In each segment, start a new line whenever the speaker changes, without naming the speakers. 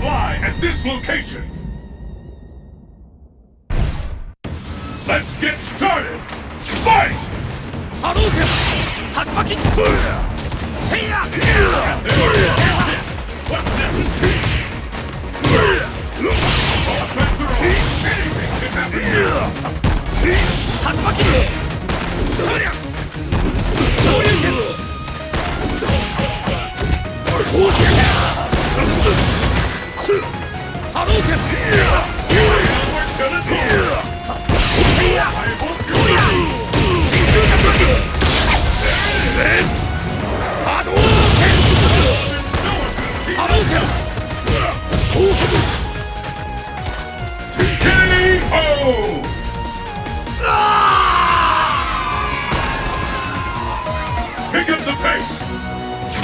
fly at this location. Let's get started! Fight!
Hadouken! Tatsumaki! Seiya!
Tatsumaki! pick the pace!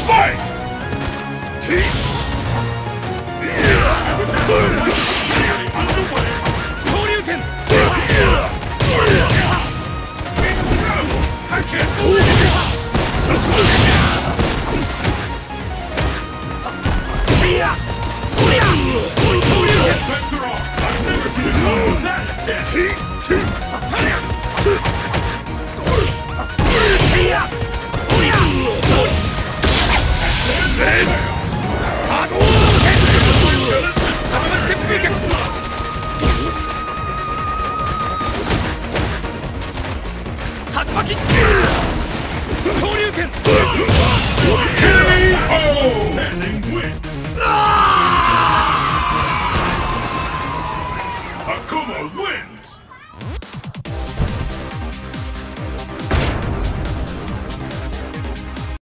Fight!
巻竜拳